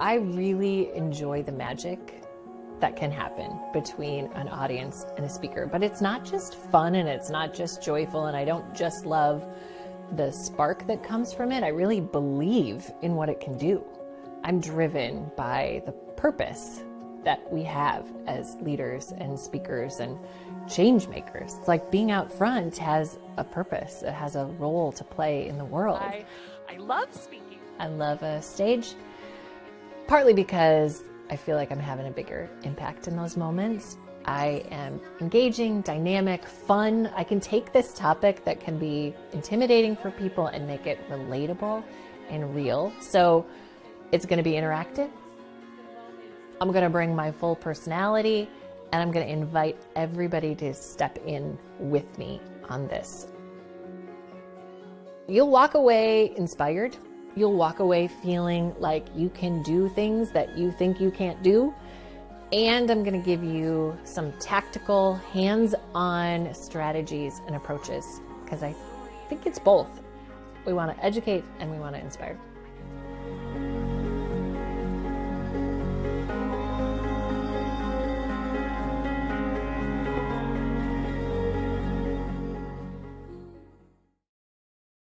I really enjoy the magic that can happen between an audience and a speaker. But it's not just fun and it's not just joyful, and I don't just love the spark that comes from it. I really believe in what it can do. I'm driven by the purpose that we have as leaders and speakers and change makers. It's like being out front has a purpose, it has a role to play in the world. I, I love speaking. I love a stage, partly because I feel like I'm having a bigger impact in those moments. I am engaging, dynamic, fun. I can take this topic that can be intimidating for people and make it relatable and real. So it's going to be interactive. I'm going to bring my full personality and I'm going to invite everybody to step in with me on this. You'll walk away inspired. You'll walk away feeling like you can do things that you think you can't do. And I'm going to give you some tactical, hands on strategies and approaches because I think it's both. We want to educate and we want to inspire.